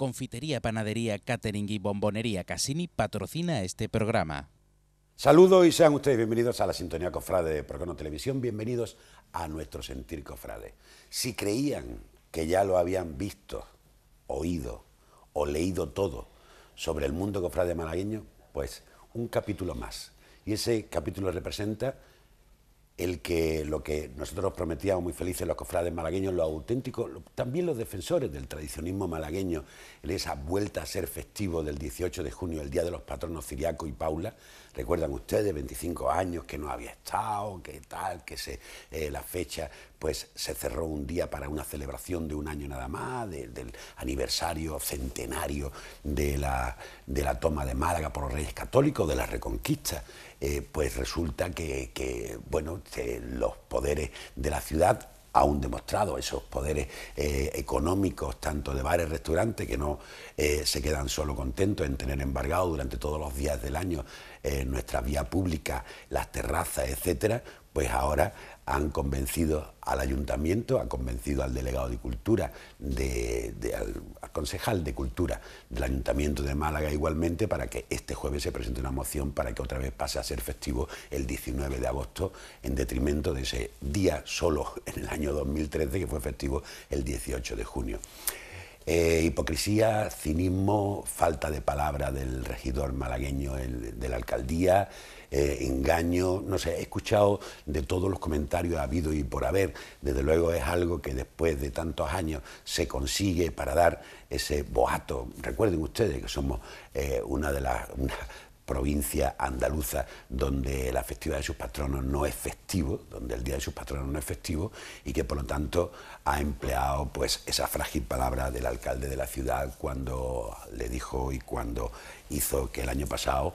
Confitería, Panadería, Catering y Bombonería Casini patrocina este programa. Saludos y sean ustedes bienvenidos a la sintonía Cofrade de Procono Televisión, bienvenidos a nuestro sentir Cofrade. Si creían que ya lo habían visto, oído o leído todo sobre el mundo cofrade malagueño, pues un capítulo más. Y ese capítulo representa el que lo que nosotros prometíamos muy felices los cofrades malagueños, los auténticos, también los defensores del tradicionismo malagueño, en esa vuelta a ser festivo del 18 de junio, el Día de los Patronos Ciriaco y Paula. Recuerdan ustedes, 25 años que no había estado, que tal, que se, eh, la fecha pues se cerró un día para una celebración de un año nada más, del aniversario centenario de la, de la toma de Málaga por los Reyes Católicos, de la Reconquista. Eh, pues resulta que, bueno, los poderes de la ciudad aún demostrado esos poderes eh, económicos, tanto de bares, restaurantes, que no eh, se quedan solo contentos en tener embargado durante todos los días del año nuestra vía pública, las terrazas, etcétera, pues ahora han convencido al ayuntamiento, han convencido al delegado de cultura, de, al, concejal de cultura del ayuntamiento de Málaga igualmente para que este jueves se presente una moción para que otra vez pase a ser festivo el 19 de agosto en detrimento de ese día solo en el año 2013 que fue festivo el 18 de junio. Eh, hipocresía, cinismo, falta de palabra del regidor malagueño de la alcaldía, eh, engaño, no sé, he escuchado de todos los comentarios habido y por haber, desde luego es algo que después de tantos años se consigue para dar ese boato. Recuerden ustedes que somos eh, una de las provincia andaluza donde la festividad de sus patronos no es festivo, donde el día de sus patronos no es festivo y que por lo tanto ha empleado pues esa frágil palabra del alcalde de la ciudad cuando le dijo y cuando hizo que el año pasado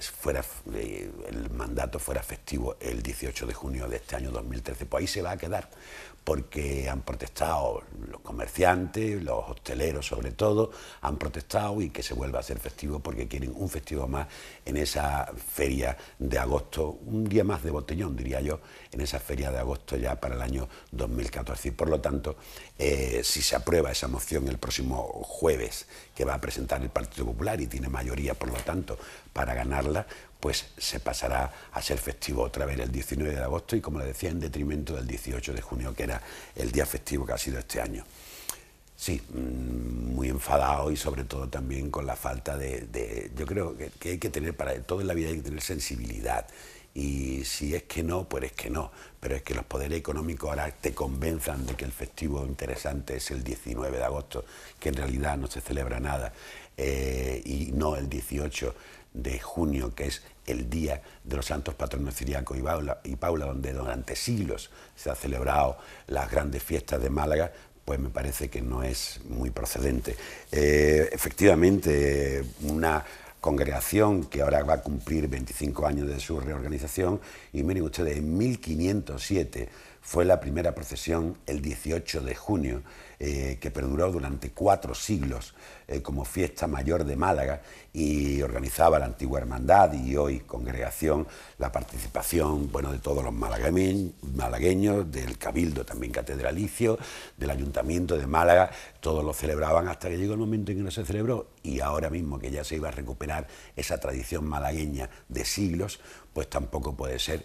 fuera, eh, el mandato fuera festivo el 18 de junio de este año 2013. Pues ahí se va a quedar, porque han protestado los comerciantes, los hosteleros sobre todo, han protestado y que se vuelva a ser festivo porque quieren un festivo más en esa feria de agosto, un día más de botellón, diría yo, en esa feria de agosto ya para el año 2014. Y por lo tanto, eh, si se aprueba esa moción el próximo jueves que va a presentar el Partido Popular y tiene mayoría, por lo tanto, para ganarla, pues se pasará a ser festivo otra vez el 19 de agosto y, como le decía, en detrimento del 18 de junio, que era el día festivo que ha sido este año. Sí, mm, muy enfadado y sobre todo también con la falta de... yo creo que, hay que tener, para todo en la vida hay que tener sensibilidad. Y si es que no, pues es que no. Pero es que los poderes económicos ahora te convenzan de que el festivo interesante es el 19 de agosto, que en realidad no se celebra nada, eh, y no el 18 de junio, que es el día de los santos patronos Ciriaco y Paula, y Paula, donde durante siglos se han celebrado las grandes fiestas de Málaga, pues me parece que no es muy procedente. Eh, efectivamente, una congregación que ahora va a cumplir 25 años de su reorganización, y miren ustedes, en 1507 fue la primera procesión el 18 de junio, eh, que perduró durante cuatro siglos eh, como fiesta mayor de Málaga y organizaba la antigua hermandad y hoy congregación la participación bueno, de todos los malagueños, del cabildo también catedralicio, del ayuntamiento de Málaga, todos lo celebraban hasta que llegó el momento en que no se celebró y ahora mismo que ya se iba a recuperar esa tradición malagueña de siglos, pues tampoco puede ser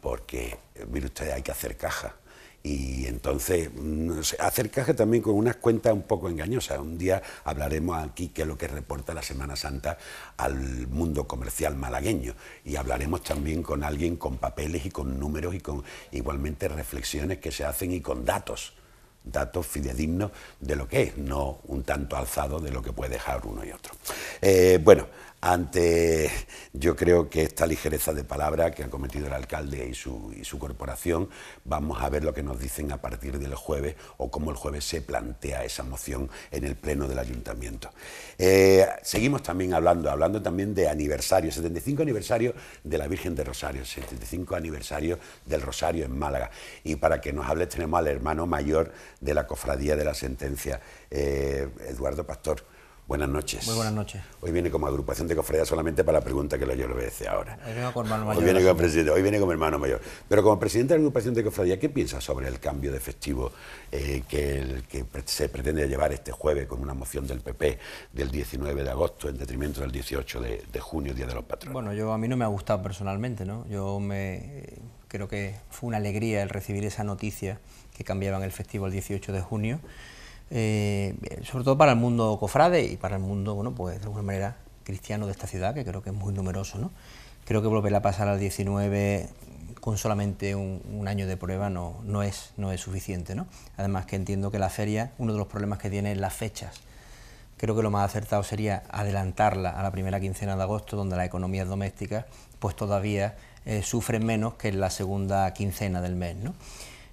porque, mire usted, hay que hacer caja. Y entonces, no hacer caja también con unas cuentas un poco engañosas. Un día hablaremos aquí qué es lo que reporta la Semana Santa al mundo comercial malagueño. Y hablaremos también con alguien con papeles y con números y con igualmente reflexiones que se hacen y con datos datos fidedignos de lo que es, no un tanto alzado de lo que puede dejar uno y otro. Eh, bueno, ante yo creo que esta ligereza de palabra que ha cometido el alcalde y su, corporación, vamos a ver lo que nos dicen a partir del jueves o cómo el jueves se plantea esa moción en el pleno del ayuntamiento. Eh, seguimos también hablando, hablando también de aniversario, 75 aniversario de la Virgen de Rosario, 75 aniversario del Rosario en Málaga. Y para que nos hable tenemos al hermano mayor de la Cofradía de la Sentencia, eh, Eduardo Pastor. Buenas noches. Muy buenas noches. Hoy viene como agrupación de cofradías solamente para la pregunta que yo le voy a decir ahora. Hoy vengo con hermano mayor. Hoy viene como presidente, hoy viene como hermano mayor. Pero como presidente de la agrupación de cofradías, ¿qué piensa sobre el cambio de festivo eh, que, que se pretende llevar este jueves con una moción del PP del 19 de agosto en detrimento del 18 de, de junio, Día de los Patronos? Bueno, yo a mí no me ha gustado personalmente, ¿no? Yo me creo que fue una alegría el recibir esa noticia que cambiaban el festivo el 18 de junio eh, sobre todo para el mundo cofrade y para el mundo, bueno, pues de alguna manera cristiano de esta ciudad, que creo que es muy numeroso, ¿no? Creo que volver a pasar al 19 con solamente un, año de prueba no, no, es, no es suficiente, ¿no? Además que entiendo que la feria, uno de los problemas que tiene es las fechas. Creo que lo más acertado sería adelantarla a la primera quincena de agosto, donde las economías domésticas pues todavía eh, sufren menos que en la segunda quincena del mes.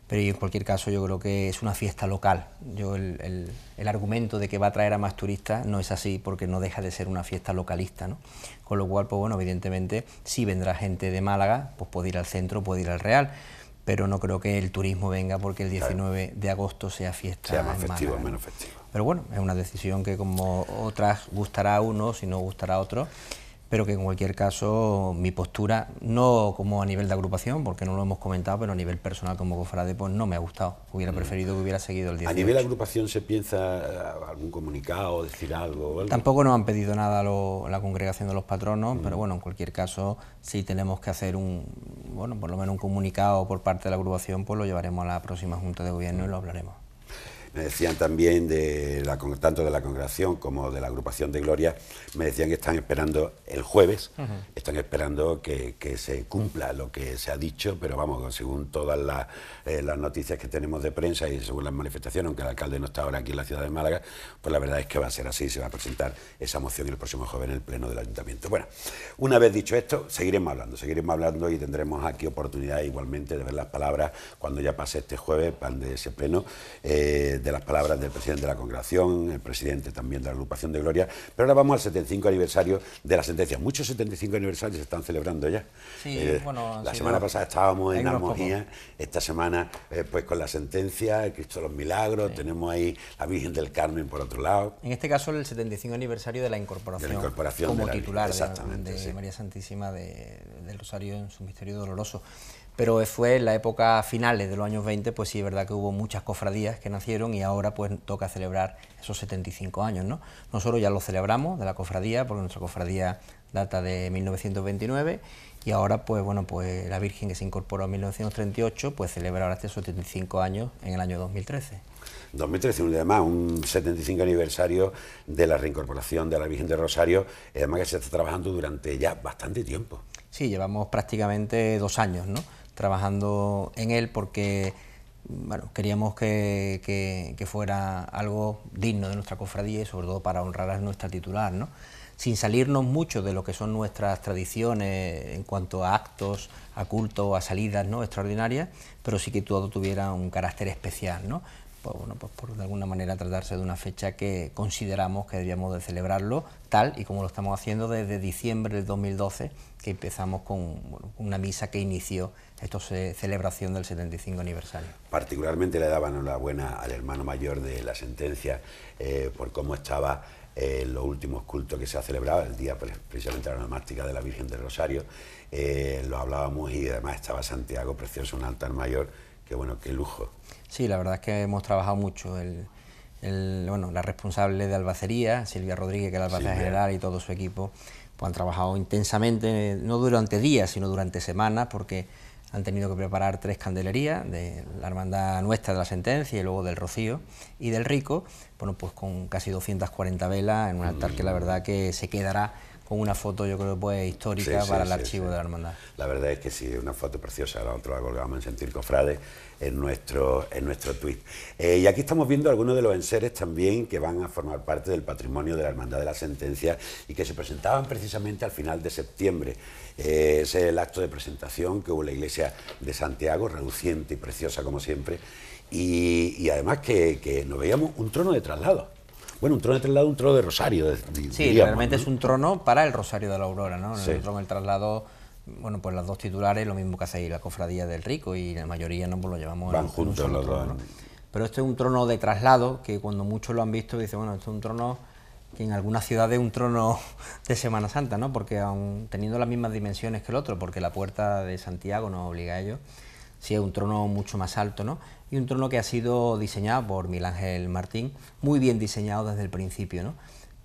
Pero en cualquier caso yo creo que es una fiesta local. Yo el, argumento de que va a traer a más turistas no es así porque no deja de ser una fiesta localista, ¿no? Con lo cual, pues bueno, evidentemente si vendrá gente de Málaga, pues puede ir al centro, puede ir al Real, pero no creo que el turismo venga porque el 19 de agosto sea fiesta sea más festivo, menos festivo. Pero bueno, es una decisión que como otras gustará a unos y no gustará a otros pero que en cualquier caso mi postura, no como a nivel de agrupación, porque no lo hemos comentado, pero a nivel personal como cofrade, pues no me ha gustado. Hubiera mm. preferido que hubiera seguido el 18. ¿A nivel de agrupación se piensa eh, algún comunicado, decir algo? Tampoco nos han pedido nada la congregación de los patronos, mm. pero bueno, en cualquier caso, si tenemos que hacer un, bueno, por lo menos un comunicado por parte de la agrupación, pues lo llevaremos a la próxima Junta de Gobierno y lo hablaremos. Me decían también, de la, tanto de la congregación como de la agrupación de Gloria, me decían que están esperando el jueves, están esperando que, se cumpla lo que se ha dicho, pero vamos, según todas eh, las, noticias que tenemos de prensa y según las manifestaciones, aunque el alcalde no está ahora aquí en la ciudad de Málaga, pues la verdad es que va a ser así, se va a presentar esa moción el próximo jueves en el pleno del ayuntamiento. Bueno, una vez dicho esto, seguiremos hablando, seguiremos hablando y tendremos aquí oportunidad igualmente de ver las palabras cuando ya pase este jueves, pan de ese pleno. Eh, de las palabras del presidente de la congregación, el presidente también de la agrupación de Gloria, pero ahora vamos al 75 aniversario de la sentencia. Muchos 75 aniversarios se están celebrando ya. Sí, eh, bueno, la semana pasada estábamos en armonía, esta semana eh, pues con la sentencia, el Cristo de los Milagros, tenemos ahí la Virgen del Carmen por otro lado. En este caso el 75 aniversario de la incorporación, como titular de, María Santísima del Rosario en su misterio doloroso pero fue en la época finales de los años 20, pues sí es verdad que hubo muchas cofradías que nacieron y ahora pues toca celebrar esos 75 años, ¿no? Nosotros ya lo celebramos de la cofradía, porque nuestra cofradía data de 1929 y ahora pues bueno, pues la Virgen que se incorporó en 1938, pues celebra ahora estos 75 años en el año 2013. 2013, además, un 75 aniversario de la reincorporación de la Virgen de Rosario, además que se está trabajando durante ya bastante tiempo. Sí, llevamos prácticamente dos años, ¿no? Trabajando en él porque bueno, queríamos que, fuera algo digno de nuestra cofradía y sobre todo para honrar a nuestra titular, ¿no? sin salirnos mucho de lo que son nuestras tradiciones en cuanto a actos, a culto, a salidas ¿no? extraordinarias, pero sí que todo tuviera un carácter especial. ¿no? Pues, bueno, pues por de alguna manera tratarse de una fecha que consideramos que debíamos de celebrarlo tal y como lo estamos haciendo desde diciembre del 2012, que empezamos con una misa que inició esta celebración del 75 aniversario. Particularmente le daban la buena al hermano mayor de la sentencia eh, por cómo estaba eh, los últimos cultos que se ha celebrado, el día precisamente la nomástica de la Virgen del Rosario, eh, lo hablábamos y además estaba Santiago, precioso, un altar mayor, que bueno, qué lujo. Sí, la verdad es que hemos trabajado mucho. El, bueno, la responsable de albacería, Silvia Rodríguez, que es la albacea general, y todo su equipo, pues han trabajado intensamente, no durante días, sino durante semanas, porque han tenido que preparar tres candelerías de la hermandad nuestra de la sentencia y luego del Rocío y del Rico, bueno, pues con casi 240 velas en un altar que la verdad que se quedará con una foto yo creo pues histórica para el archivo de la hermandad. La verdad es que sí, una foto preciosa, la otra la colgamos en Sentir Cofrade en nuestro, en nuestro tweet. Eh, y aquí estamos viendo algunos de los enseres también que van a formar parte del patrimonio de la Hermandad de la Sentencia y que se presentaban precisamente al final de septiembre. Eh, ese es el acto de presentación que hubo en la iglesia de Santiago, reduciente y preciosa como siempre, y, además que, que nos veíamos un trono de traslado bueno, un trono de traslado, un trono de rosario. sí, realmente es un trono para el rosario de la aurora, ¿no? El trono del traslado, bueno, pues las dos titulares, lo mismo que hace la cofradía del rico y la mayoría no pues lo llevamos Van en, juntos los dos. Pero este es un trono de traslado que cuando muchos lo han visto dicen, bueno, este es un trono que en algunas ciudades un trono de Semana Santa, ¿no? Porque aun teniendo las mismas dimensiones que el otro, porque la puerta de Santiago nos obliga a ello, sí es un trono mucho más alto, ¿no? Y un trono que ha sido diseñado por Miguel Ángel Martín, muy bien diseñado desde el principio, ¿no?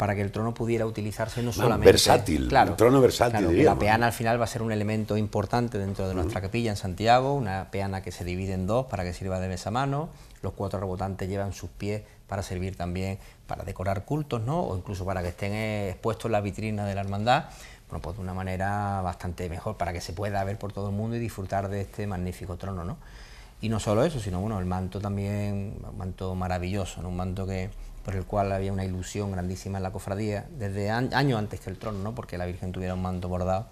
Para que el trono pudiera utilizarse no solamente... Versátil, claro, un trono versátil, claro, La peana al final va a ser un elemento importante dentro de nuestra capilla en Santiago, una peana que se divide en dos para que sirva de mano, los cuatro rebotantes llevan sus pies para servir también para decorar cultos, ¿no? O incluso para que estén expuestos en la vitrina de la hermandad, bueno, pues de una manera bastante mejor, para que se pueda ver por todo el mundo y disfrutar de este magnífico trono, ¿no? Y no solo eso, sino bueno, el manto también, un manto maravilloso, ¿no? un manto que, por el cual había una ilusión grandísima en la cofradía, desde años antes que el trono, ¿no? porque la Virgen tuviera un manto bordado.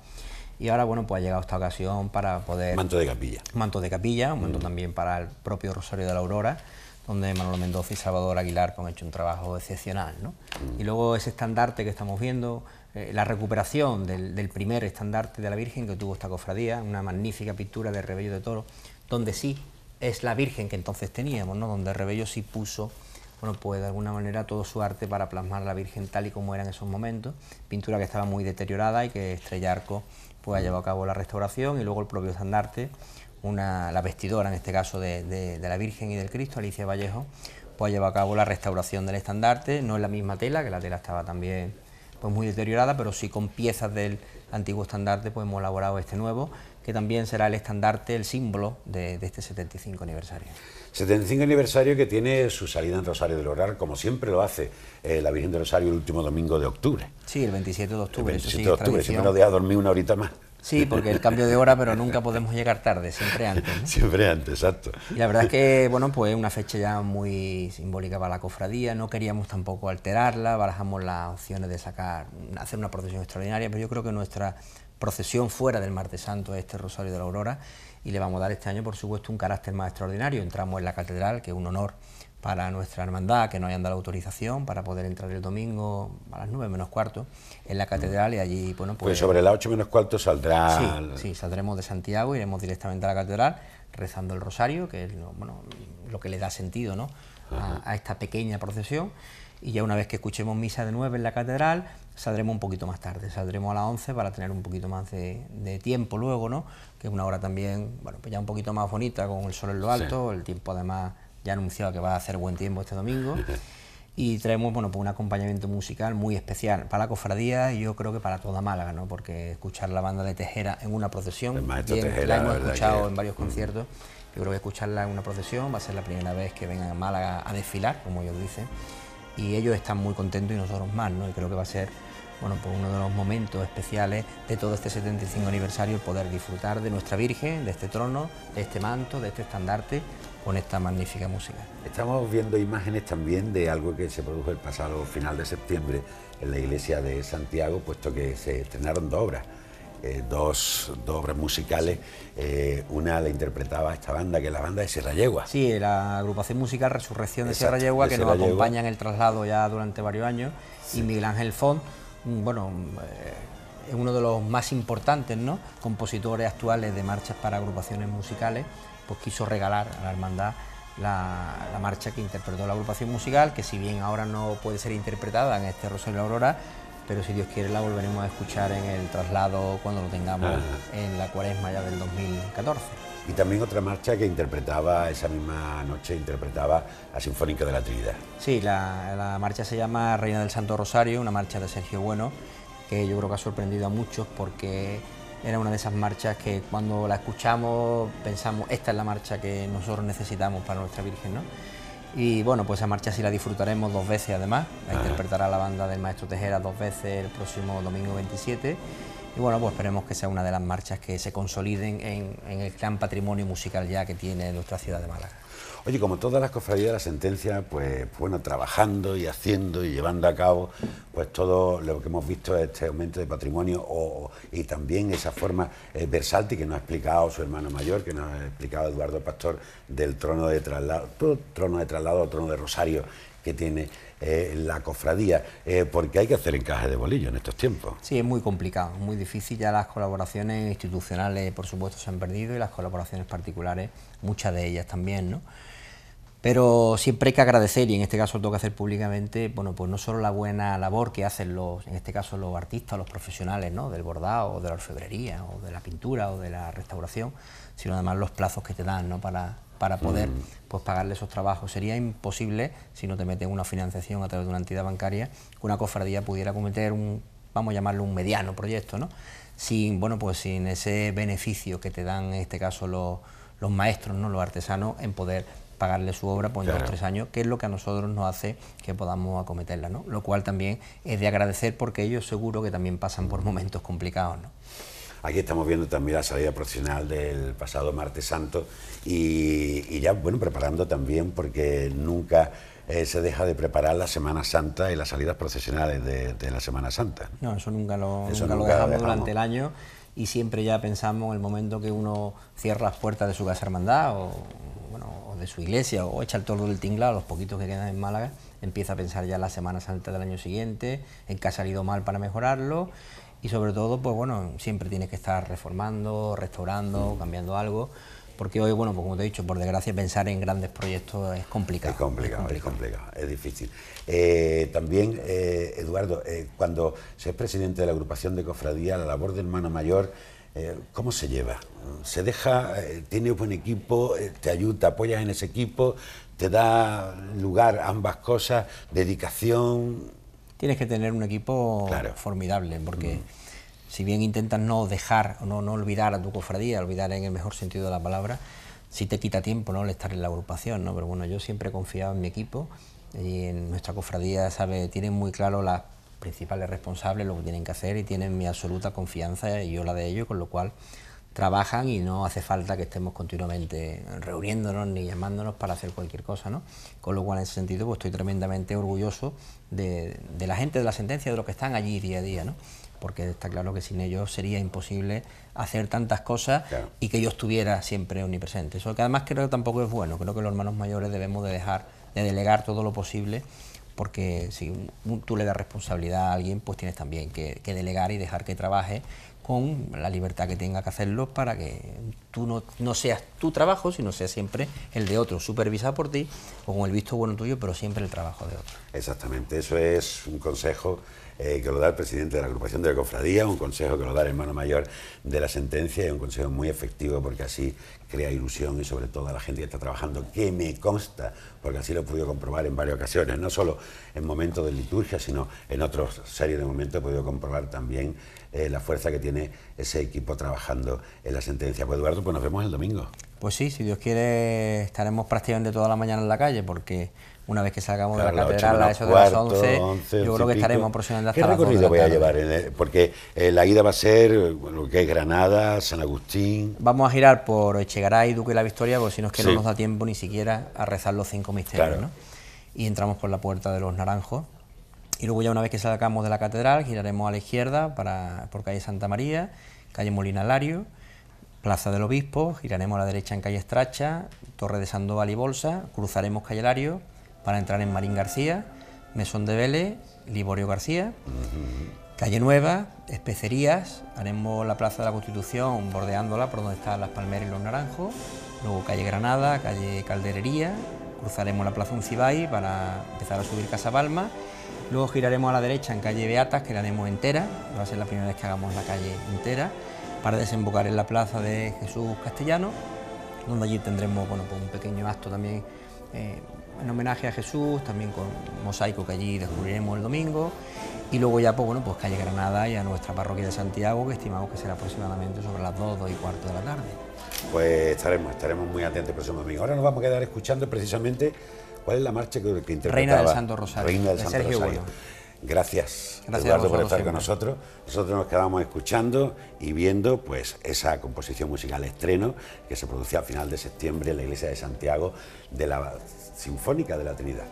Y ahora, bueno, pues ha llegado esta ocasión para poder... Manto de capilla. Manto de capilla, un manto mm. también para el propio Rosario de la Aurora, donde Manolo Mendoza y Salvador Aguilar han hecho un trabajo excepcional. ¿no? Mm. Y luego ese estandarte que estamos viendo, eh, la recuperación del, primer estandarte de la Virgen que tuvo esta cofradía, una magnífica pintura de Rebello de Toro, donde sí es la Virgen que entonces teníamos, ¿no? donde Rebello sí puso bueno, pues de alguna manera todo su arte para plasmar a la Virgen tal y como era en esos momentos, pintura que estaba muy deteriorada y que Estrellarco pues ha llevado a cabo la restauración y luego el propio estandarte una, la vestidora, en este caso de, la Virgen y del Cristo, Alicia Vallejo, pues ha llevado a cabo la restauración del estandarte, no es la misma tela, que la tela estaba también pues muy deteriorada, pero sí con piezas del antiguo estandarte, pues hemos elaborado este nuevo, que también será el estandarte, el símbolo de, este 75 aniversario. 75 aniversario que tiene su salida en Rosario del Orar, como siempre lo hace eh, la Virgen de Rosario el último domingo de octubre. Sí, el 27 de octubre. El 27 de octubre, siempre nos deja dormir una horita más. Sí, porque el cambio de hora, pero nunca podemos llegar tarde, siempre antes. Siempre antes, exacto. Y la verdad es que, bueno, pues una fecha ya muy simbólica para la cofradía, no queríamos tampoco alterarla, barajamos las opciones de sacar, hacer una procesión extraordinaria, pero yo creo que nuestra procesión fuera del Martes Santo es este Rosario de la Aurora y le vamos a dar este año, por supuesto, un carácter más extraordinario. Entramos en la catedral, que es un honor para nuestra hermandad que nos hayan dado la autorización para poder entrar el domingo a las nueve menos cuarto en la catedral y allí, bueno, pues... pues sobre las 8 menos cuarto saldrá... Sí, sí, saldremos de Santiago, iremos directamente a la catedral rezando el rosario, que es lo, bueno, lo que le da sentido ¿no? a, esta pequeña procesión y ya una vez que escuchemos misa de nueve en la catedral, saldremos un poquito más tarde, saldremos a las 11 para tener un poquito más de, tiempo luego, ¿no? que es una hora también, bueno, pues ya un poquito más bonita con el sol en lo alto, el tiempo además ya anunciado que va a hacer buen tiempo este domingo. y traemos bueno, pues un acompañamiento musical muy especial para la cofradía y yo creo que para toda Málaga, ¿no? porque escuchar la banda de Tejera en una procesión, bien, la hemos escuchado en varios mm. conciertos, yo creo que escucharla en una procesión va a ser la primera vez que vengan a Málaga a desfilar, como ellos dicen, y ellos están muy contentos y nosotros más, ¿no? y creo que va a ser bueno, pues uno de los momentos especiales de todo este 75 aniversario, poder disfrutar de nuestra Virgen, de este trono, de este manto, de este estandarte, con esta magnífica música. Estamos viendo imágenes también de algo que se produjo el pasado final de septiembre en la iglesia de Santiago, puesto que se estrenaron dos obras. Eh, dos, obras musicales, eh, una la interpretaba esta banda, que es la banda de Sierra Yegua. Sí, la agrupación musical Resurrección de Sierra Yegua, que nos acompaña en el traslado ya durante varios años, y Miguel Ángel Font, bueno, eh, es uno de los más importantes ¿no? compositores actuales de marchas para agrupaciones musicales, pues quiso regalar a la hermandad la, marcha que interpretó la agrupación musical, que si bien ahora no puede ser interpretada en este Rosario Aurora, pero si Dios quiere la volveremos a escuchar en el traslado cuando lo tengamos en la cuaresma ya del 2014. Y también otra marcha que interpretaba esa misma noche, interpretaba la Sinfónica de la Trinidad. Sí, la, marcha se llama Reina del Santo Rosario, una marcha de Sergio Bueno, que yo creo que ha sorprendido a muchos porque era una de esas marchas que cuando la escuchamos pensamos, esta es la marcha que nosotros necesitamos para nuestra Virgen, ¿no? Y bueno, pues esa marcha sí la disfrutaremos dos veces además, la interpretará la banda del Maestro Tejera dos veces el próximo domingo 27 y bueno, pues esperemos que sea una de las marchas que se consoliden en, el gran patrimonio musical ya que tiene nuestra ciudad de Málaga. Oye, como todas las cofradías de la sentencia, pues bueno, trabajando y haciendo y llevando a cabo, pues todo lo que hemos visto este aumento de patrimonio y también esa forma eh, versátil que nos ha explicado su hermano mayor, que nos ha explicado Eduardo Pastor, del trono de traslado, todo trono de traslado, trono de rosario que tiene eh, la cofradía, eh, porque hay que hacer encaje de bolillo en estos tiempos. Sí, es muy complicado, muy difícil, ya las colaboraciones institucionales por supuesto se han perdido y las colaboraciones particulares, muchas de ellas también, ¿no? Pero siempre hay que agradecer, y en este caso lo tengo que hacer públicamente, bueno, pues no solo la buena labor que hacen los, en este caso los artistas, los profesionales, ¿no? del bordado, o de la orfebrería, o de la pintura, o de la restauración, sino además los plazos que te dan, ¿no? Para, para poder mm. pues, pagarle esos trabajos. Sería imposible, si no te metes una financiación a través de una entidad bancaria, que una cofradía pudiera cometer un, vamos a llamarlo un mediano proyecto, ¿no? Sin, bueno, pues sin ese beneficio que te dan en este caso los, los maestros, ¿no? los artesanos, en poder pagarle su obra pues, dos o tres años, que es lo que a nosotros nos hace que podamos acometerla, ¿no? Lo cual también es de agradecer porque ellos seguro que también pasan por momentos complicados, ¿no? Aquí estamos viendo también la salida profesional del pasado martes santo y, ya, bueno, preparando también porque nunca eh, se deja de preparar la Semana Santa y las salidas procesionales de, la Semana Santa. No, eso nunca lo, dejamos, dejamos durante el año y siempre ya pensamos en el momento que uno cierra las puertas de su casa hermandad o de su iglesia o echa el tordo del tinglado, los poquitos que quedan en Málaga, empieza a pensar ya en la Semana Santa del año siguiente, en qué ha salido mal para mejorarlo y sobre todo, pues bueno, siempre tienes que estar reformando, restaurando, cambiando algo, porque hoy, bueno, pues como te he dicho, por desgracia pensar en grandes proyectos es complicado. Es complicado, es, complicado, es, difícil. Eh, también, eh, Eduardo, eh, cuando se es presidente de la agrupación de cofradía, la labor del hermano mayor eh, ¿Cómo se lleva? ¿Se deja, eh, tiene buen equipo, eh, te ayuda, te apoyas en ese equipo, te da lugar a ambas cosas, dedicación? Tienes que tener un equipo formidable, porque mm. si bien intentas no dejar no olvidar a tu cofradía, olvidar en el mejor sentido de la palabra, sí te quita tiempo ¿no? el estar en la agrupación, ¿no? pero bueno, yo siempre he confiado en mi equipo y en nuestra cofradía, sabe, tienen muy claro las principales responsables lo que tienen que hacer y tienen mi absoluta confianza y yo la de ellos, con lo cual trabajan y no hace falta que estemos continuamente reuniéndonos ni llamándonos para hacer cualquier cosa, ¿no? Con lo cual, en ese sentido, pues estoy tremendamente orgulloso de, la gente de la sentencia, de los que están allí día a día, ¿no? Porque está claro que sin ellos sería imposible hacer tantas cosas y que yo estuviera siempre omnipresente. Eso que además creo que tampoco es bueno, creo que los hermanos mayores debemos de dejar de delegar todo lo posible porque si tú le das responsabilidad a alguien, pues tienes también que, delegar y dejar que trabaje con la libertad que tenga que hacerlo para que tú no, no, seas tu trabajo, sino sea siempre el de otro, supervisado por ti o con el visto bueno tuyo, pero siempre el trabajo de otro. Exactamente, eso es un consejo eh, que lo da el presidente de la agrupación de la cofradía, un consejo que lo da el hermano mayor de la sentencia y un consejo muy efectivo porque así crea ilusión y sobre todo a la gente que está trabajando, que me consta, porque así lo he podido comprobar en varias ocasiones, no solo en momentos de liturgia, sino en otros series de momentos he podido comprobar también eh, la fuerza que tiene ese equipo trabajando en la sentencia. Pues Eduardo, pues nos vemos el domingo. Pues sí, si Dios quiere estaremos prácticamente toda la mañana en la calle porque una vez que salgamos de la catedral a eso de las 11, yo creo que estaremos aproximadamente hasta ¿Qué recorrido voy a llevar? Porque eh, la ida va a ser lo que es Granada, San Agustín. Vamos a girar por Echegaray, Duque y la Victoria, porque si no es que no nos da tiempo ni siquiera a rezar los cinco misterios. ¿no? Y entramos por la puerta de los Naranjos. Y luego ya una vez que salgamos de la catedral, giraremos a la izquierda para, por calle Santa María, calle Molina Lario, Plaza del Obispo, giraremos a la derecha en calle Estracha, Torre de Sandoval y Bolsa, cruzaremos calle Lario, para entrar en Marín García, Mesón de Vélez, Liborio García, Calle Nueva, Especerías, haremos la Plaza de la Constitución bordeándola por donde están las palmeras y los naranjos, luego calle Granada, calle Calderería, cruzaremos la Plaza Uncibay para empezar a subir Casa Palma, luego giraremos a la derecha en calle Beatas, que la haremos entera, va a ser la primera vez que hagamos la calle entera, para desembocar en la Plaza de Jesús Castellano, donde allí tendremos bueno, pues un pequeño acto también eh, en homenaje a Jesús, también con mosaico que allí descubriremos el domingo, y luego ya pues, bueno, pues calle Granada y a nuestra parroquia de Santiago, que estimamos que será aproximadamente sobre las 2, 2 y cuarto de la tarde. Pues estaremos, estaremos muy atentos el próximo domingo. Ahora nos vamos a quedar escuchando precisamente cuál es la marcha que, que interpretaba. Reina del Santo Rosario, Reina del Santo Sergio Rosario. Gracias, Eduardo, por estar con nosotros. Nosotros nos quedamos escuchando y viendo pues esa composición musical estreno que se producía a final de septiembre en la iglesia de Santiago de la Sinfónica de la Trinidad.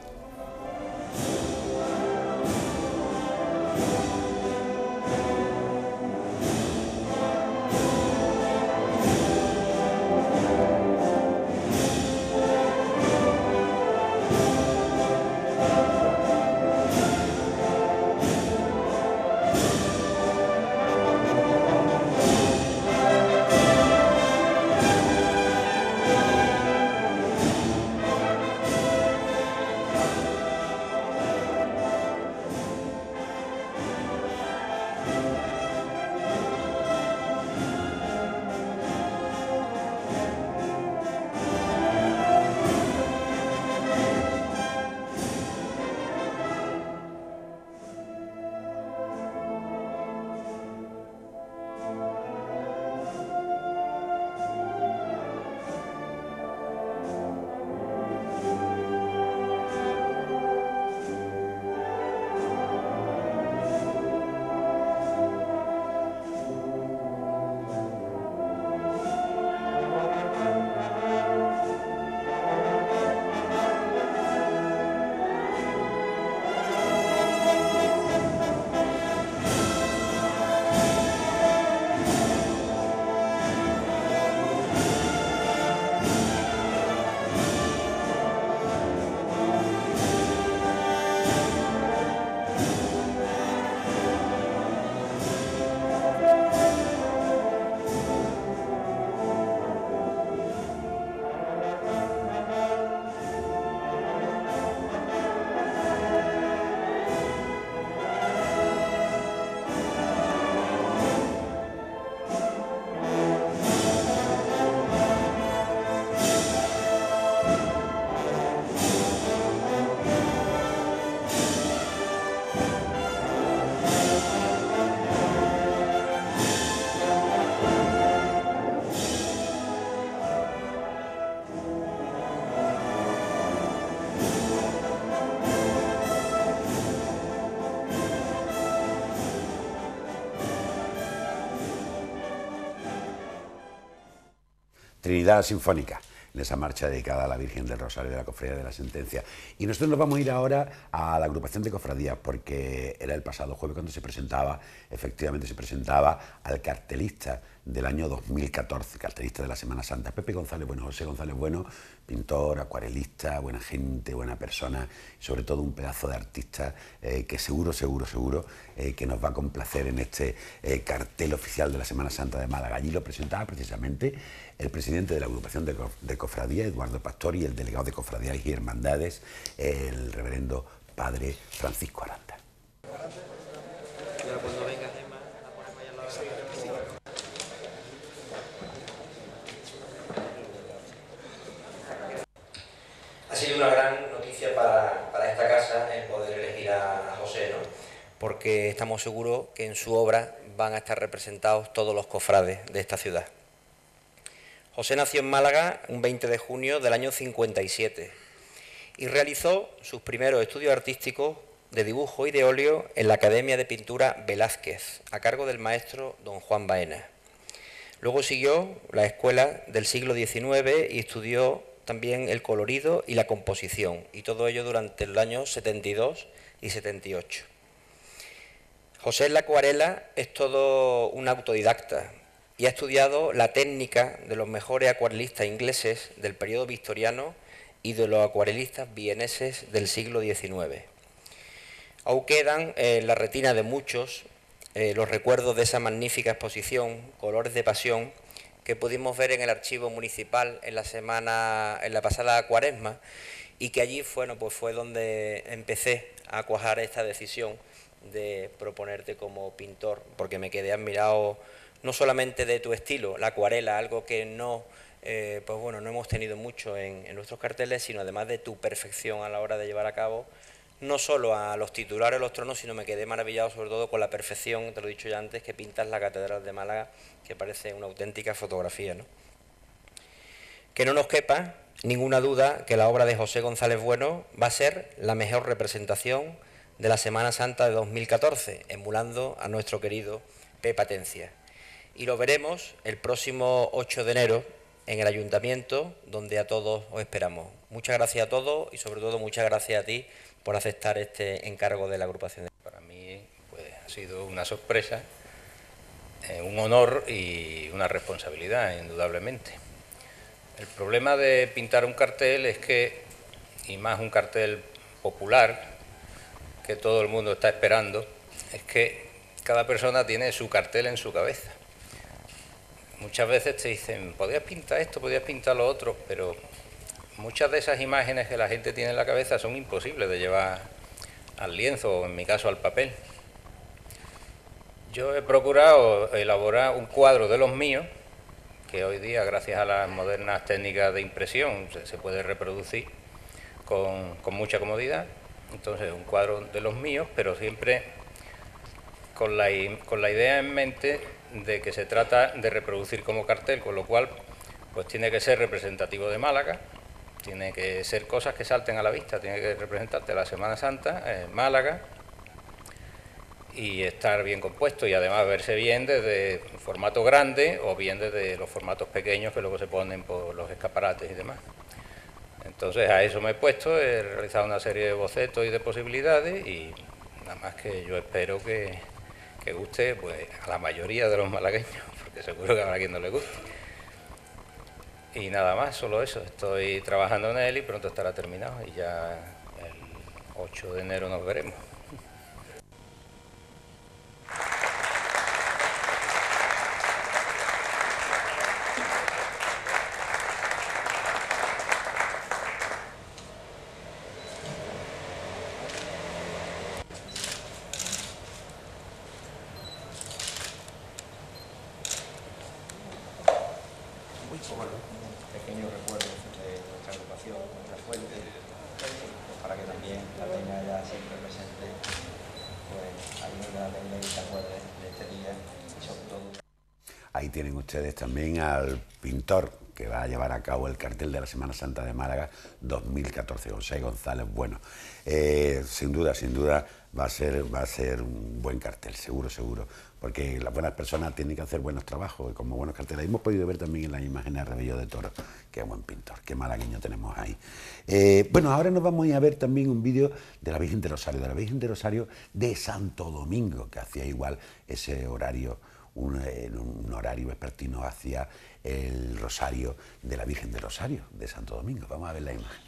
Sinfónica en esa marcha dedicada a la Virgen del Rosario de la Cofradía de la Sentencia. Y nosotros nos vamos a ir ahora a la agrupación de porque era el pasado jueves cuando se presentaba, efectivamente se presentaba al cartelista del año 2014, cartelista de la Semana Santa, Pepe González Bueno, José González Bueno, pintor, acuarelista, buena gente, buena persona, sobre todo un pedazo de artista eh, que seguro, seguro, seguro eh, que nos va a complacer en este eh, cartel oficial de la Semana Santa de Málaga. Allí lo presentaba precisamente el presidente de la agrupación de, de cofradía, Eduardo Pastor, y el delegado de cofradías y hermandades, el reverendo padre Francisco Aranda. Ha sido una gran noticia para, esta casa el poder elegir a, José, ¿no? porque estamos seguros que en su obra van a estar representados todos los cofrades de esta ciudad. José nació en Málaga un 20 de junio del año 57 y realizó sus primeros estudios artísticos de dibujo y de óleo en la Academia de Pintura Velázquez, a cargo del maestro don Juan Baena. Luego siguió la escuela del siglo XIX y estudió también el colorido y la composición, y todo ello durante el año 72 y 78. José la acuarela es todo un autodidacta y ha estudiado la técnica de los mejores acuarelistas ingleses del periodo victoriano y de los acuarelistas vieneses del siglo XIX. Aún quedan en la retina de muchos eh, los recuerdos de esa magnífica exposición, Colores de Pasión, que pudimos ver en el archivo municipal en la semana, en la pasada cuaresma, y que allí bueno, pues fue donde empecé a cuajar esta decisión de proponerte como pintor, porque me quedé admirado no solamente de tu estilo, la acuarela, algo que no, eh, pues bueno, no hemos tenido mucho en, nuestros carteles, sino además de tu perfección a la hora de llevar a cabo no solo a los titulares los tronos, sino me quedé maravillado sobre todo con la perfección, te lo he dicho ya antes, que pintas la Catedral de Málaga, que parece una auténtica fotografía. ¿no? Que no nos quepa ninguna duda que la obra de José González Bueno va a ser la mejor representación de la Semana Santa de 2014, emulando a nuestro querido Pepatencia. Y lo veremos el próximo 8 de enero en el ayuntamiento, donde a todos os esperamos. Muchas gracias a todos y sobre todo muchas gracias a ti por aceptar este encargo de la agrupación. Para mí pues, ha sido una sorpresa, eh, un honor y una responsabilidad, indudablemente. El problema de pintar un cartel es que, y más un cartel popular, que todo el mundo está esperando, es que cada persona tiene su cartel en su cabeza. Muchas veces te dicen, podías pintar esto, podías pintar lo otro, pero muchas de esas imágenes que la gente tiene en la cabeza son imposibles de llevar al lienzo o en mi caso al papel. Yo he procurado elaborar un cuadro de los míos, que hoy día gracias a las modernas técnicas de impresión se, puede reproducir con, mucha comodidad. Entonces un cuadro de los míos, pero siempre con la, con la idea en mente de que se trata de reproducir como cartel, con lo cual pues tiene que ser representativo de Málaga, tiene que ser cosas que salten a la vista, tiene que representarte la Semana Santa, en Málaga, y estar bien compuesto y además verse bien desde formato grande o bien desde los formatos pequeños que luego se ponen por los escaparates y demás. Entonces a eso me he puesto, he realizado una serie de bocetos y de posibilidades y nada más que yo espero que, que guste pues, a la mayoría de los malagueños, porque seguro que habrá quien no le guste. Y nada más, solo eso. Estoy trabajando en él y pronto estará terminado y ya el 8 de enero nos veremos. Ustedes también al pintor que va a llevar a cabo el cartel de la Semana Santa de Málaga 2014, José González Bueno. Eh, sin duda, sin duda, va a, ser, va a ser un buen cartel, seguro, seguro, porque las buenas personas tienen que hacer buenos trabajos, y como buenos carteles. Hemos podido ver también en las imágenes a Rebello de Toro, qué buen pintor, qué malagueño tenemos ahí. Eh, bueno, ahora nos vamos a ir a ver también un vídeo de la Virgen de Rosario, de la Virgen de Rosario de Santo Domingo, que hacía igual ese horario un, un, horario vespertino hacia el Rosario de la Virgen de Rosario de Santo Domingo. Vamos a ver la imagen.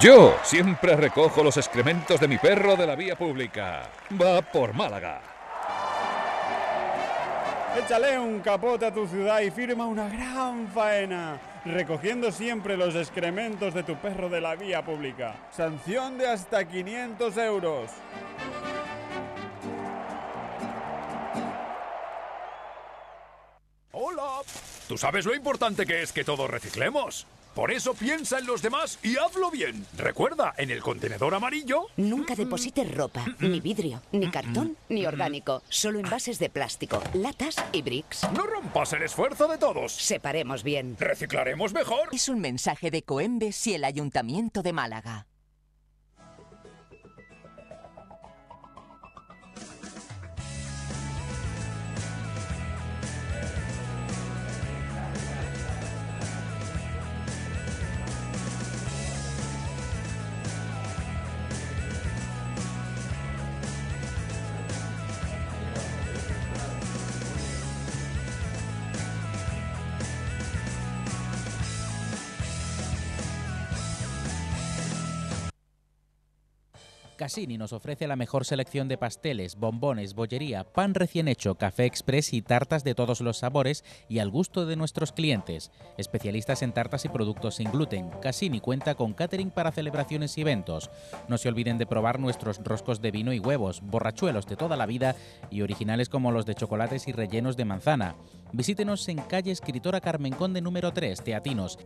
Yo siempre recojo los excrementos de mi perro de la vía pública. Va por Málaga. Échale un capote a tu ciudad y firma una gran faena, recogiendo siempre los excrementos de tu perro de la vía pública. Sanción de hasta 500 euros. Hola. ¿Tú sabes lo importante que es que todos reciclemos? Por eso piensa en los demás y hazlo bien. Recuerda, en el contenedor amarillo... Nunca deposites ropa, ni vidrio, ni cartón, ni orgánico. Solo envases de plástico, latas y bricks. No rompas el esfuerzo de todos. Separemos bien. Reciclaremos mejor. Es un mensaje de Coembes y el Ayuntamiento de Málaga. Cassini nos ofrece la mejor selección de pasteles, bombones, bollería, pan recién hecho, café express y tartas de todos los sabores y al gusto de nuestros clientes. Especialistas en tartas y productos sin gluten, Cassini cuenta con catering para celebraciones y eventos. No se olviden de probar nuestros roscos de vino y huevos, borrachuelos de toda la vida y originales como los de chocolates y rellenos de manzana. Visítenos en calle Escritora Carmen Conde número 3, Teatinos.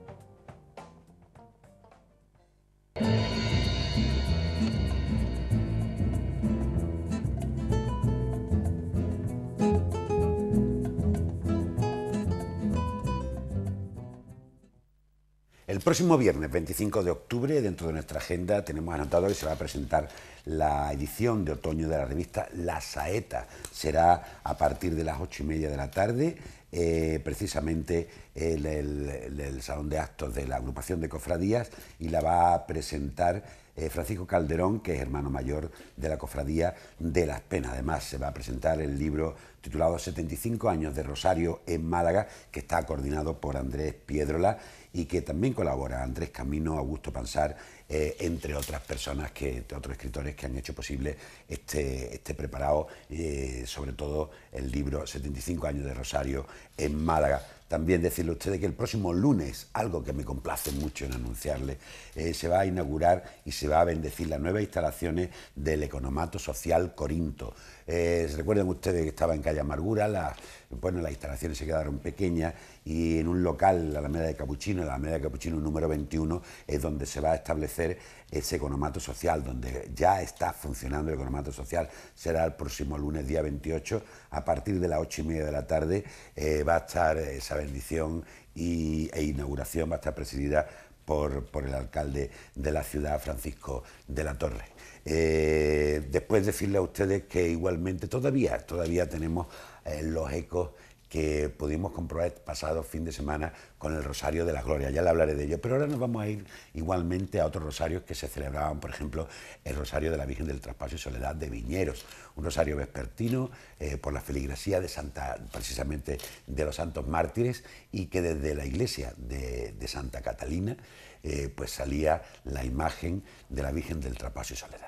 El próximo viernes 25 de octubre, dentro de nuestra agenda, tenemos anotado que se va a presentar la edición de otoño de la revista La Saeta. Será a partir de las ocho y media de la tarde eh, precisamente el, el, Salón de Actos de la agrupación de cofradías y la va a presentar eh, Francisco Calderón, que es hermano mayor de la cofradía de las Penas. Además, se va a presentar el libro titulado 75 años de Rosario en Málaga, que está coordinado por Andrés Piedrola y que también colabora Andrés Camino, Augusto Pansar, eh, entre otras personas, que, otros escritores que han hecho posible este, este preparado, eh, sobre todo el libro 75 años de Rosario en Málaga. También decirle a ustedes que el próximo lunes, algo que me complace mucho en anunciarle, eh, se va a inaugurar y se va a bendecir las nuevas instalaciones del Economato Social Corinto. Eh, recuerden ustedes que estaba en calle Amargura, bueno, las instalaciones se quedaron pequeñas y en un local, la Alameda de Capuchino, la Alameda de Capuchino número 21, es donde se va a establecer ese economato social, donde ya está funcionando el economato social. Será el próximo lunes, día 28, a partir de las ocho y media de la tarde, eh, va a estar esa bendición y, e inauguración, va a estar presidida por, el alcalde de la ciudad, Francisco de la Torre. Eh, después decirle a ustedes que igualmente todavía, todavía tenemos eh, los ecos que pudimos comprobar el pasado fin de semana con el Rosario de la Gloria. Ya le hablaré de ello, pero ahora nos vamos a ir igualmente a otros rosarios que se celebraban, por ejemplo, el Rosario de la Virgen del Traspaso y Soledad de Viñeros, un rosario vespertino eh, por la feligresía de Santa, precisamente de los santos mártires, y que desde la iglesia de, Santa Catalina eh, pues salía la imagen de la Virgen del Traspaso y Soledad.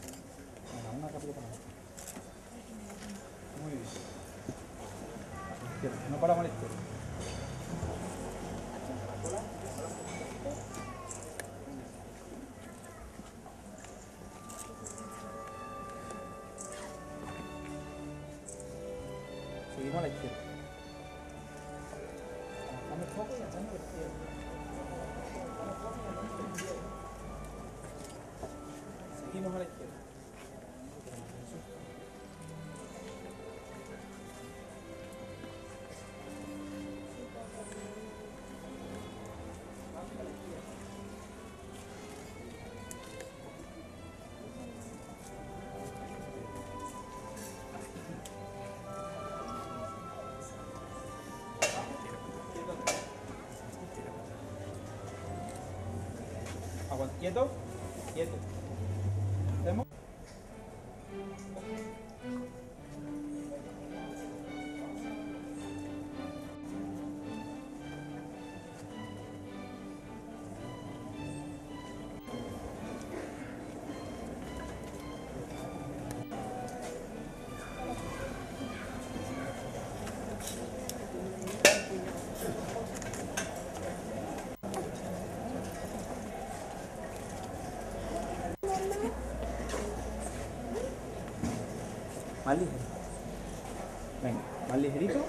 ये तो ये दो ligerito.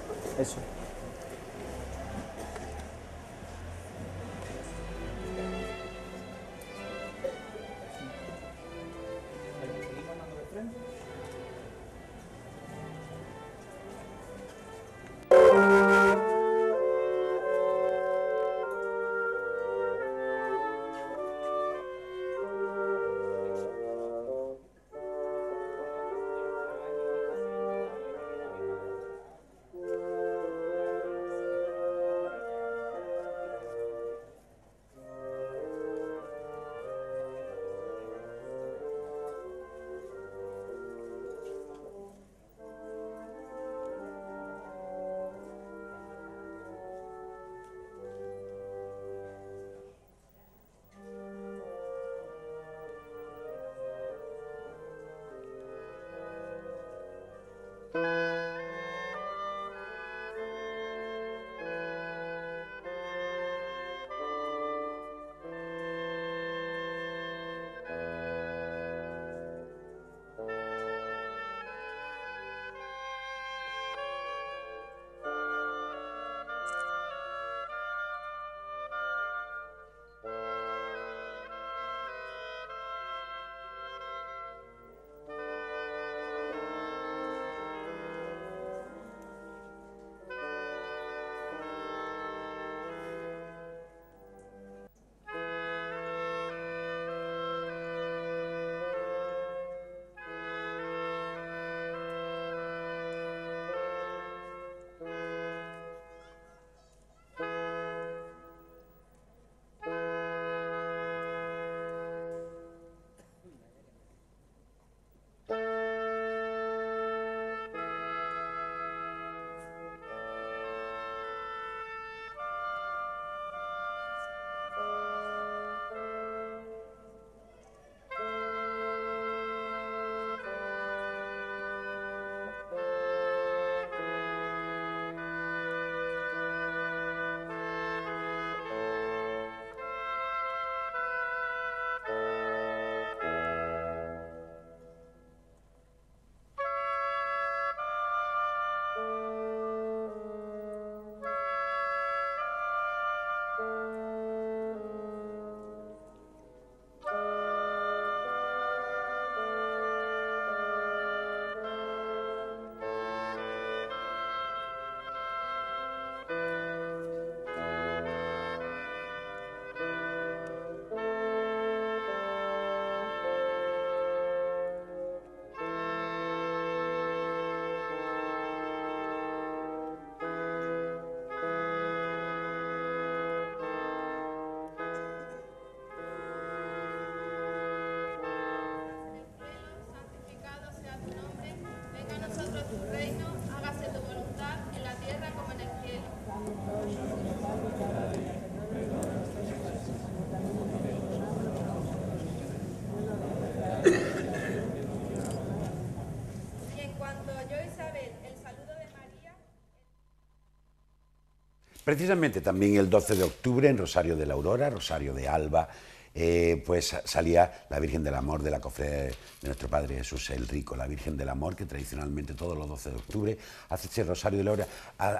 Precisamente también el 12 de octubre en Rosario de la Aurora, Rosario de Alba, eh, pues salía la Virgen del Amor de la cofradía de nuestro Padre Jesús el Rico, la Virgen del Amor, que tradicionalmente todos los 12 de octubre hace ese Rosario de la Aurora.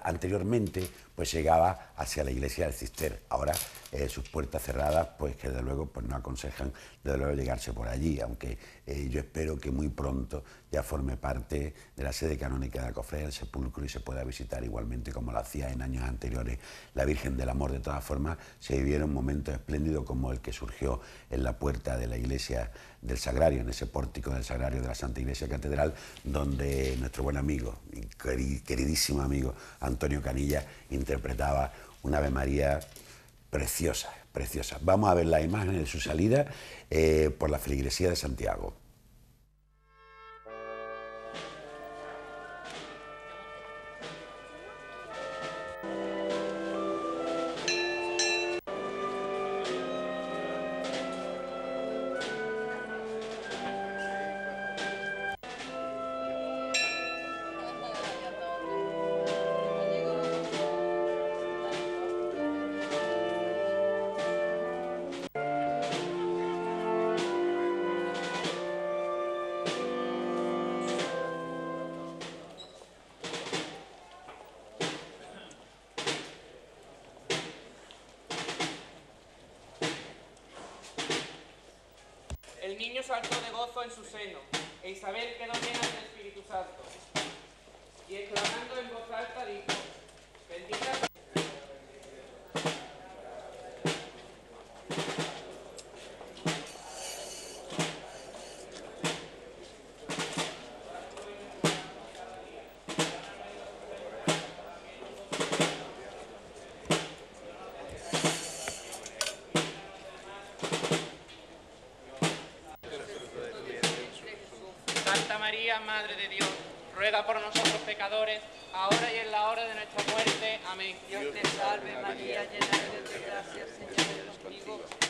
anteriormente, pues llegaba hacia la iglesia del Cister. Ahora eh, sus puertas cerradas, pues que desde luego pues, no aconsejan desde luego llegarse por allí, aunque eh, yo espero que muy pronto ya forme parte de la sede canónica de la Cofradía del Sepulcro y se pueda visitar igualmente como lo hacía en años anteriores la Virgen del Amor. De todas formas, se vivieron un momento espléndido como el que surgió en la puerta de la iglesia del Sagrario, en ese pórtico del Sagrario de la Santa Iglesia Catedral, donde nuestro buen amigo, queridísimo amigo Antonio Canilla, interpretaba una Ave María preciosa, preciosa. Vamos a ver la imagen de su salida eh, por la feligresía de Santiago. Saltó de gozo en su seno, e Isabel quedó llena del Espíritu Santo. Y exclamando en voz alta dijo, bendita Madre de Dios, ruega por nosotros pecadores, ahora y en la hora de nuestra muerte. Amén. Dios te salve María, llena de gracia, Señor es contigo.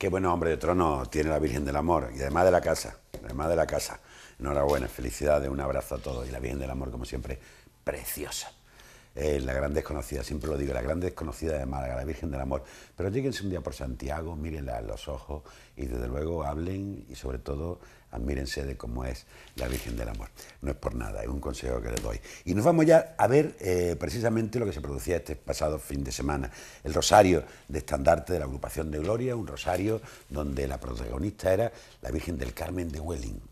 Qué buenos hombre de trono tiene la Virgen del Amor y además de la casa, además de la casa. Enhorabuena, felicidades, un abrazo a todos y la Virgen del Amor, como siempre, preciosa. Eh, la gran desconocida, siempre lo digo, la gran desconocida de Málaga, la Virgen del Amor. Pero lléguense un día por Santiago, mírenla a los ojos y desde luego hablen y sobre todo admírense de cómo es la Virgen del Amor. No es por nada, es un consejo que les doy. Y nos vamos ya a ver eh, precisamente lo que se producía este pasado fin de semana. El rosario de estandarte de la agrupación de Gloria, un rosario donde la protagonista era la Virgen del Carmen de Welling.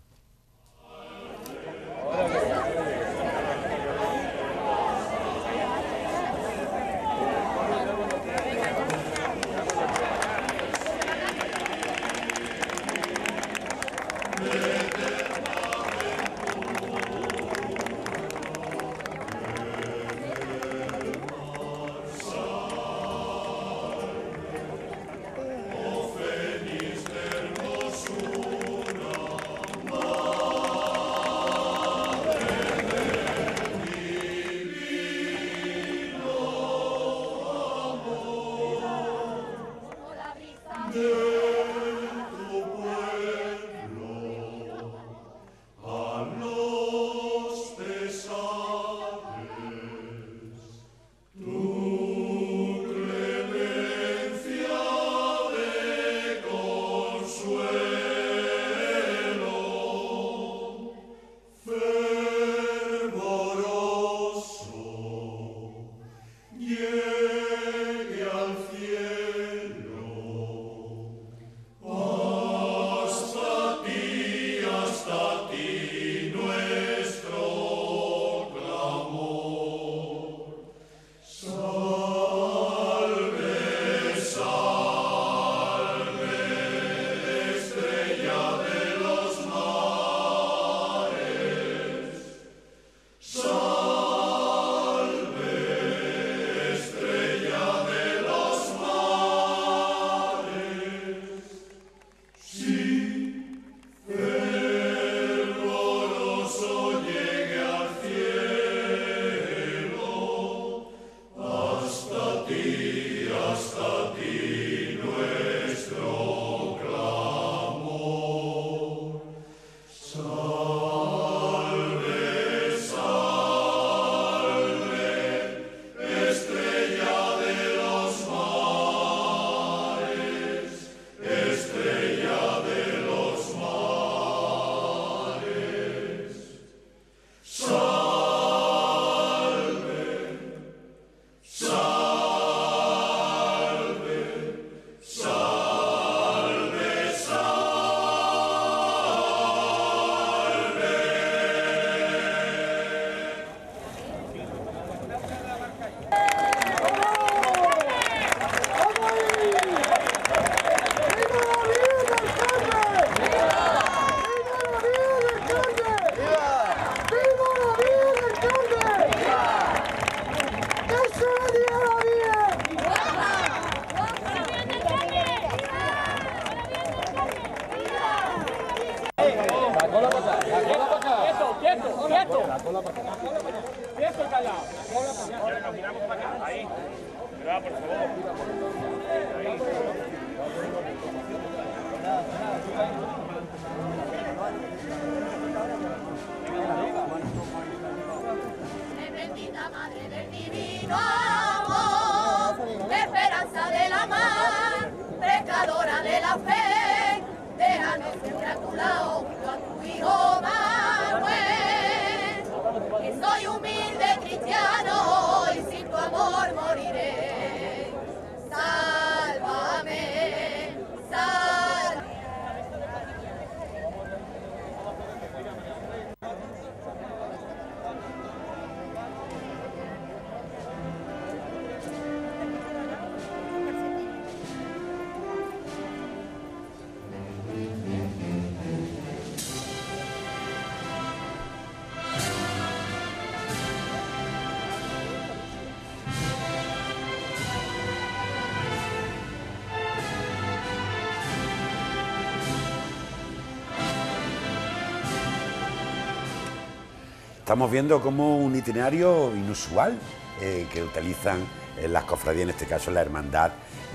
Estamos viendo como un itinerario inusual eh, que utilizan en las cofradías, en este caso la hermandad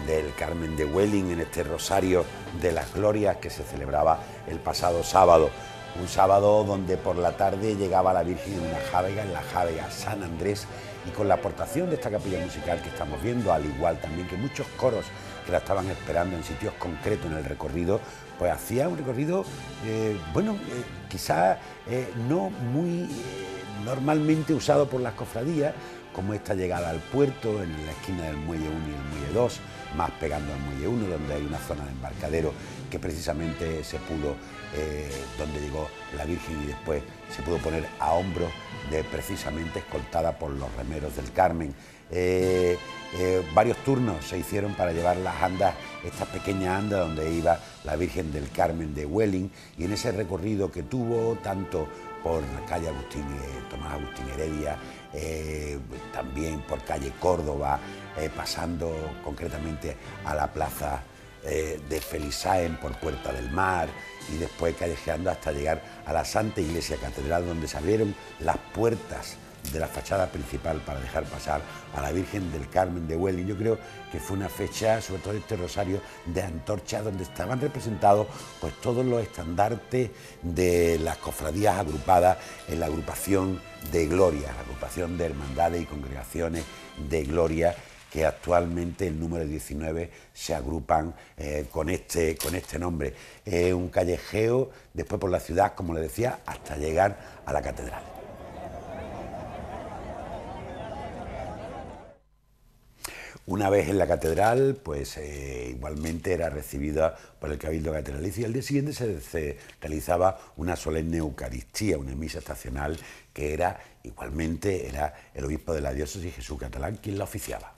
del Carmen de Welling, en este rosario de las glorias que se celebraba el pasado sábado. Un sábado donde por la tarde llegaba la Virgen en una jávega, en la jávega San Andrés, y con la aportación de esta capilla musical que estamos viendo, al igual también que muchos coros que la estaban esperando en sitios concretos en el recorrido, pues hacía un recorrido, eh, bueno, eh, quizá eh, no muy normalmente usado por las cofradías, como esta llegada al puerto, en la esquina del muelle 1 y el muelle 2, más pegando al muelle 1, donde hay una zona de embarcadero que precisamente se pudo, donde llegó la Virgen y después se pudo poner a hombros de precisamente escoltada por los remeros del Carmen. Eh, eh, varios turnos se hicieron para llevar las andas, esta pequeña anda donde iba la Virgen del Carmen de Welling, y en ese recorrido que tuvo tanto por la calle Agustín, eh, Tomás Agustín Heredia, también por calle Córdoba, pasando concretamente a la plaza de Felisaen por Puerta del Mar y después callejeando hasta llegar a la Santa Iglesia Catedral donde se abrieron las puertas de la fachada principal para dejar pasar a la Virgen del Carmen de Welling. Yo creo que fue una fecha, sobre todo este rosario de antorcha, donde estaban representados pues, todos los estandartes de las cofradías agrupadas en la agrupación de Gloria, la agrupación de hermandades y congregaciones de Gloria que actualmente el número 19 se agrupan eh, con, este, con este nombre. Un callejeo, después por la ciudad, como le decía, hasta llegar a la catedral. Una vez en la catedral, pues eh, igualmente era recibida por el Cabildo Catedralicio y al día siguiente se, realizaba una solemne Eucaristía, una misa estacional que era igualmente era el obispo de la diócesis Jesús Catalán quien la oficiaba.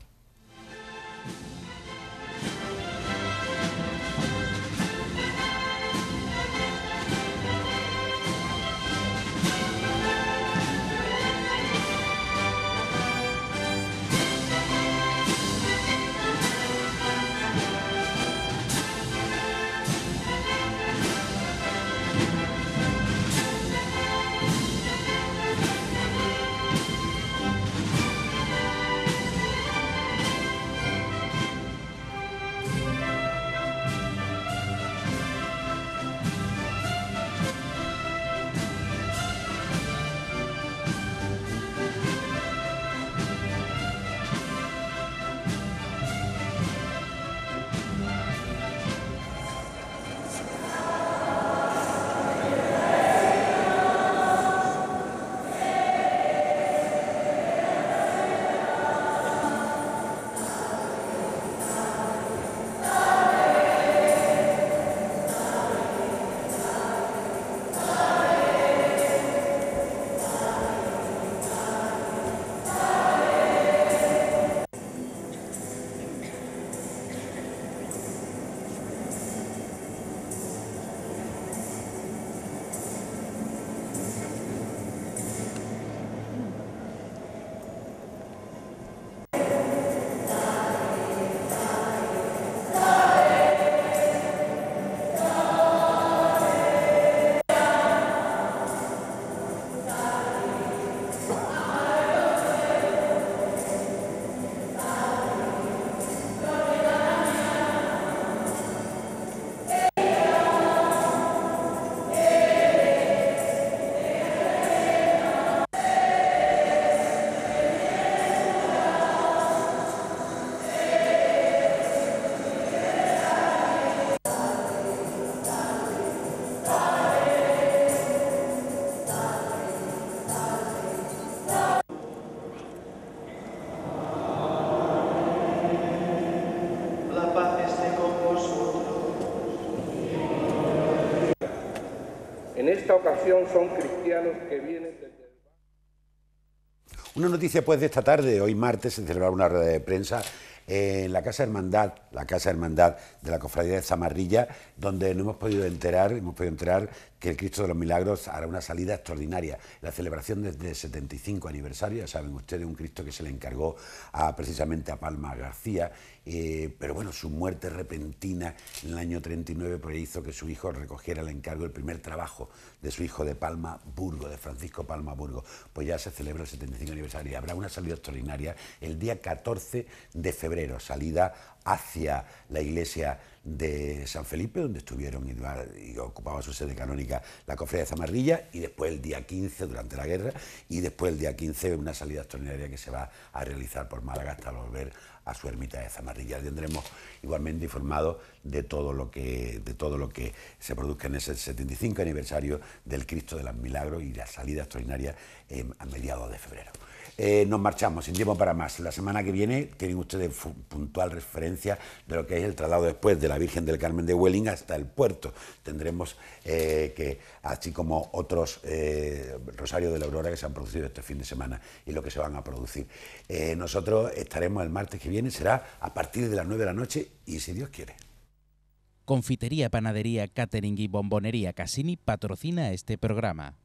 Son cristianos que vienen desde... Una noticia pues de esta tarde, hoy martes se celebrará una rueda de prensa en la Casa Hermandad, la Casa Hermandad de la Cofradía de Zamarrilla, donde no hemos podido enterar, hemos podido enterar que el Cristo de los Milagros hará una salida extraordinaria. La celebración desde el 75 aniversario, ya saben ustedes, un Cristo que se le encargó a, precisamente a Palma García, eh, pero bueno, su muerte repentina en el año 39 pues, hizo que su hijo recogiera el encargo, el primer trabajo de su hijo de Palma Burgo, de Francisco Palma Burgo. Pues ya se celebra el 75 aniversario y habrá una salida extraordinaria el día 14 de febrero, salida hacia la iglesia de San Felipe, donde estuvieron y, ocupaba su sede canónica la cofradía de Zamarrilla, y después el día 15 durante la guerra, y después el día 15 una salida extraordinaria que se va a realizar por Málaga hasta volver a su ermita de Zamarrilla. Tendremos igualmente informado de todo lo que, de todo lo que se produzca en ese 75 aniversario del Cristo de los Milagros y la salida extraordinaria a mediados de febrero. Eh, nos marchamos, sin tiempo para más. La semana que viene tienen ustedes puntual referencia de lo que es el traslado después de la Virgen del Carmen de Welling hasta el puerto. Tendremos eh, que, así como otros eh, Rosarios de la Aurora que se han producido este fin de semana y lo que se van a producir. nosotros estaremos el martes que será a partir de las 9 de la noche y si Dios quiere. Confitería, panadería, catering y bombonería Cassini patrocina este programa.